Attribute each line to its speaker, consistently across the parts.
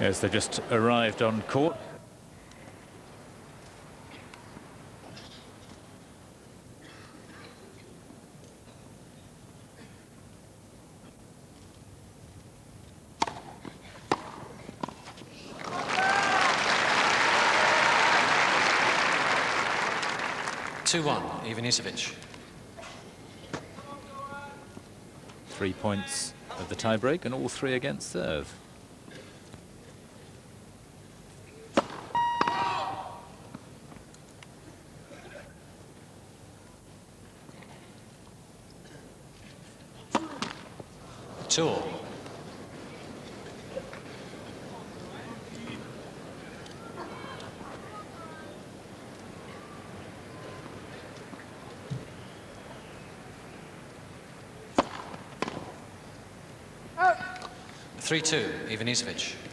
Speaker 1: Yes, they just arrived on court.
Speaker 2: Two one, Ivanisevic.
Speaker 1: Three points of the tiebreak and all three against serve.
Speaker 2: Two all. Three two, Ivanisevic.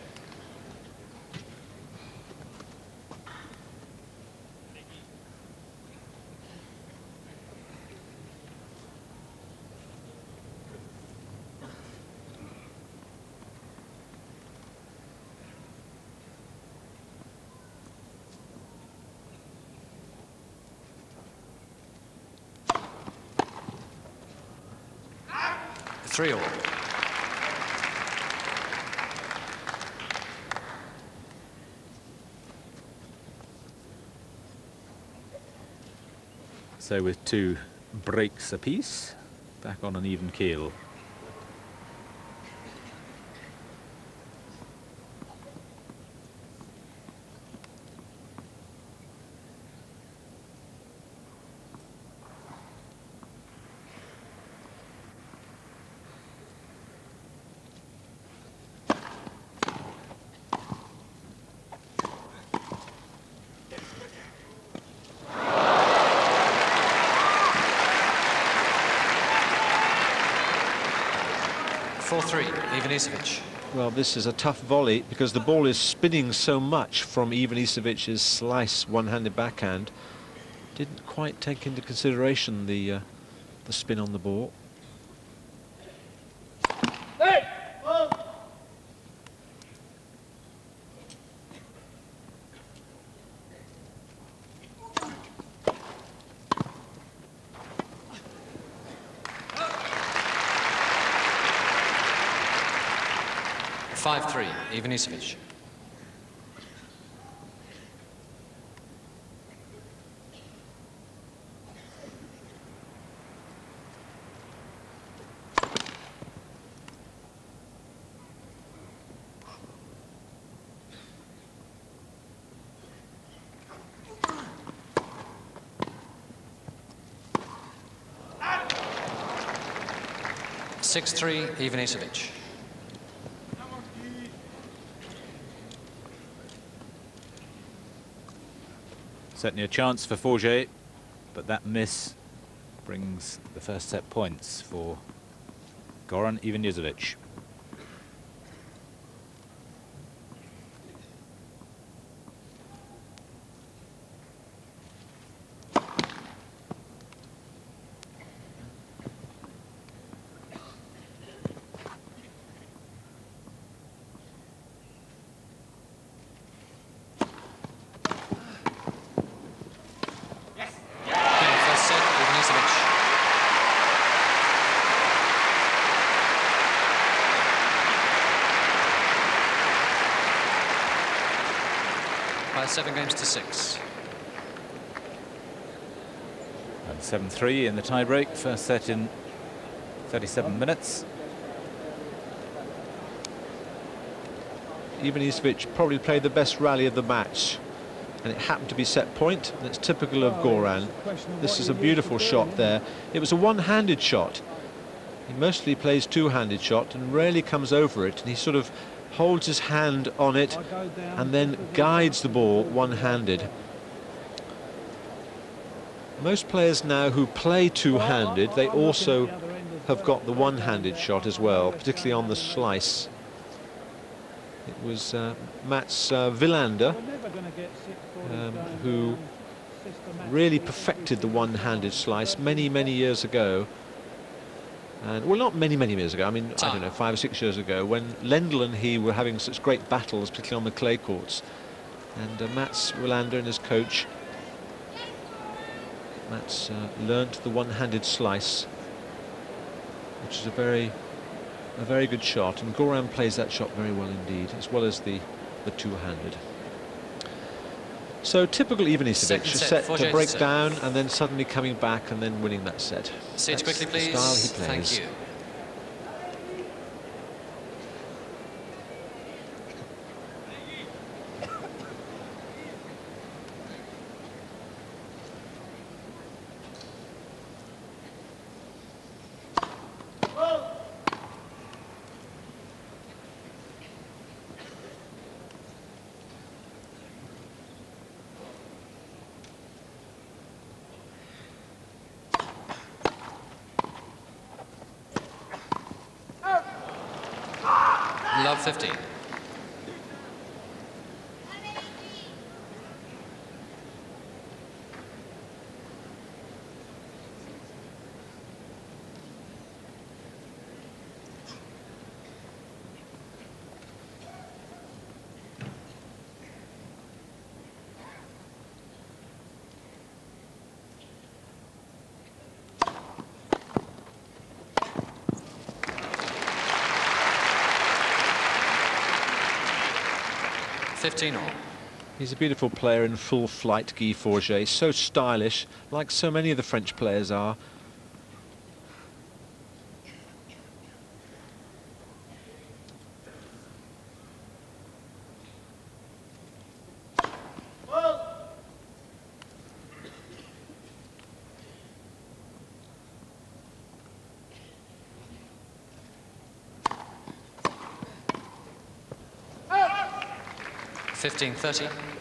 Speaker 2: Three all.
Speaker 1: So with two breaks apiece, back on an even keel.
Speaker 2: Four three, Ivanisevic.
Speaker 3: Well, this is a tough volley because the ball is spinning so much from Ivanisevic's slice one-handed backhand. Didn't quite take into consideration the uh, the spin on the ball.
Speaker 2: Five three, Ivanisevic. Six three, Ivanisevic.
Speaker 1: Certainly a chance for Forget, but that miss brings the first set points for Goran Ivanisevic.
Speaker 2: Okay, first set, Ivanisevic. By seven games to six.
Speaker 1: And 7-3 in the tiebreak, first set in 37 minutes.
Speaker 3: Ivanisevic probably played the best rally of the match. And it happened to be set point, and it's typical of Goran. This is a beautiful shot there. It was a one-handed shot. He mostly plays two-handed shot and rarely comes over it, and he sort of holds his hand on it and then guides the ball one-handed. Most players now who play two-handed, they also have got the one-handed shot as well, particularly on the slice. It was uh, Mats uh, Wilander um, who really perfected the one-handed slice many, many years ago. And well, not many, many years ago. I mean, I don't know, five or six years ago, when Lendl and he were having such great battles, particularly on the clay courts. And uh, Mats Wilander and his coach, Mats uh, learnt the one-handed slice, which is a very, a very good shot. And Goran plays that shot very well indeed, as well as the, the two-handed. So typical Ivanisevic,
Speaker 2: set,
Speaker 3: set to break down and then suddenly coming back and then winning that set.
Speaker 2: Seat
Speaker 3: That's
Speaker 2: quickly, please.
Speaker 3: style he plays.
Speaker 2: Thank you. Love 15. Fifteen all.
Speaker 3: He's a beautiful player in full flight, Guy Forget. So stylish, like so many of the French players are.
Speaker 2: 16.30.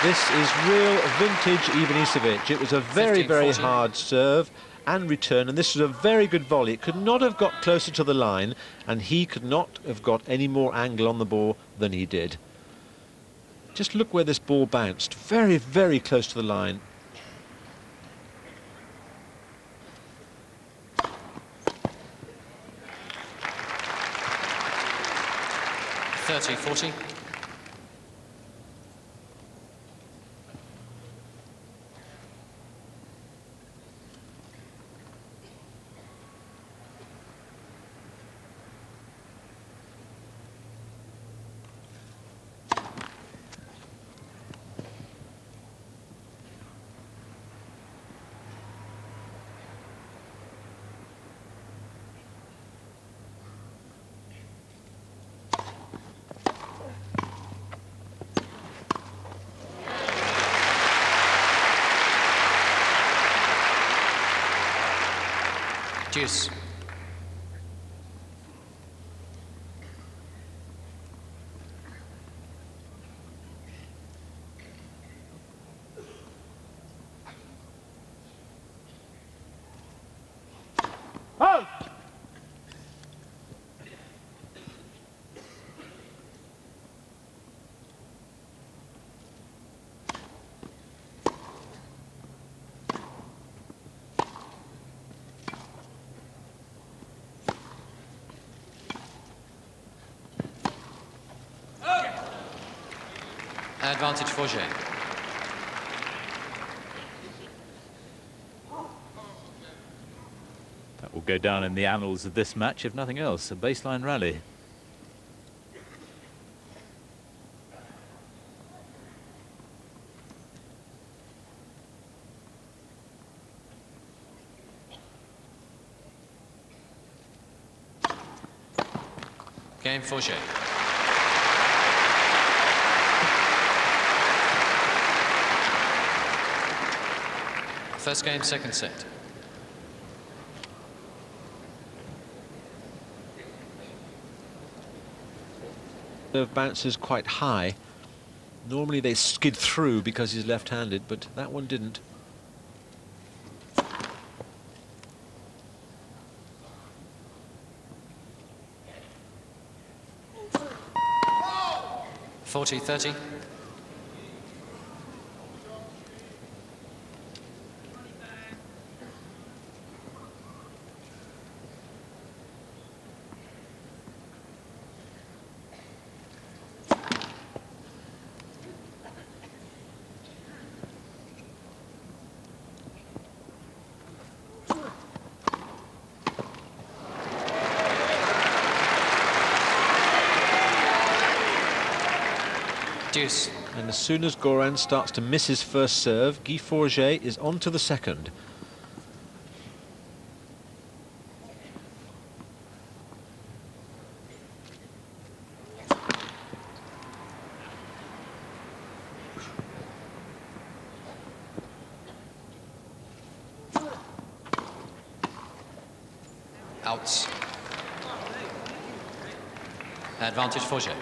Speaker 3: This is real vintage Ivanisevic. It was a very,
Speaker 2: 15,
Speaker 3: very hard serve and return, and this was a very good volley. It could not have got closer to the line, and he could not have got any more angle on the ball than he did. Just look where this ball bounced. Very, very close to the line.
Speaker 2: Thirty forty. Deuce. Advantage Forget.
Speaker 1: That will go down in the annals of this match, if nothing else. A baseline rally.
Speaker 2: Game for First game, second set.
Speaker 3: Serve bounces quite high. Normally they skid through because he's left-handed, but that one didn't.
Speaker 2: Forty thirty. Deuce.
Speaker 3: And as soon as Goran starts to miss his first serve, Guy Forget is on to the second.
Speaker 2: Outs. Advantage Forget.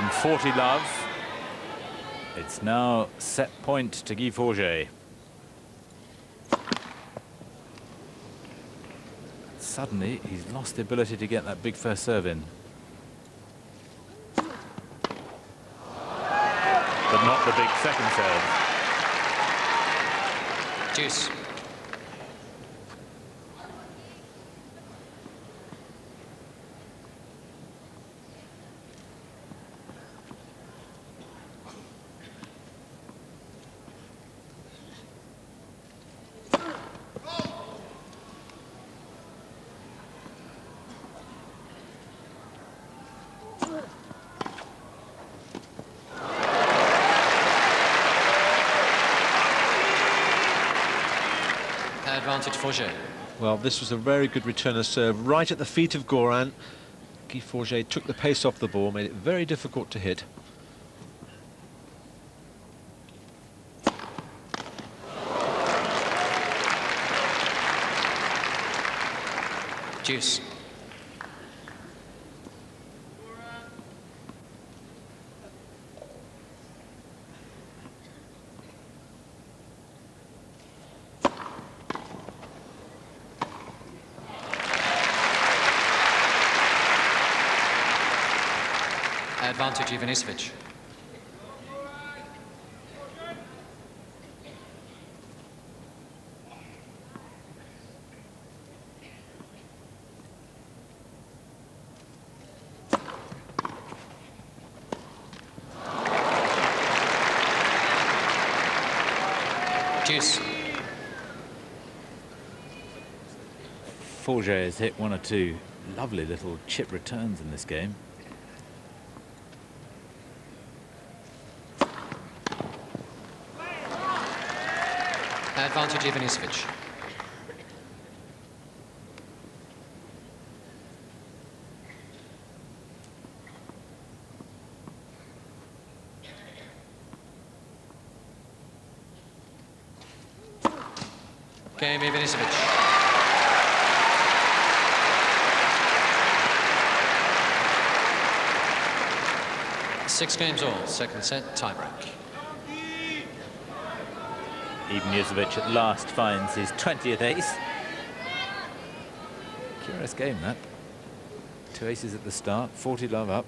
Speaker 1: From 40 love, it's now set point to Guy Forget. Suddenly, he's lost the ability to get that big first serve in. But not the big second serve.
Speaker 2: Deuce. Advantage Forget.
Speaker 3: Well, this was a very good return of serve, right at the feet of Goran. Guy Forget took the pace off the ball, made it very difficult to hit.
Speaker 2: Deuce. Advantage Ivanisevic. Deuce.
Speaker 1: Forget has hit one or two lovely little chip returns in this game.
Speaker 2: Advantage Ivanisevic. Game Ivanisevic. Six games all, second set, tiebreak.
Speaker 1: Ivanisevic at last finds his 20th ace. Curious game, that. Two aces at the start, 40 love up.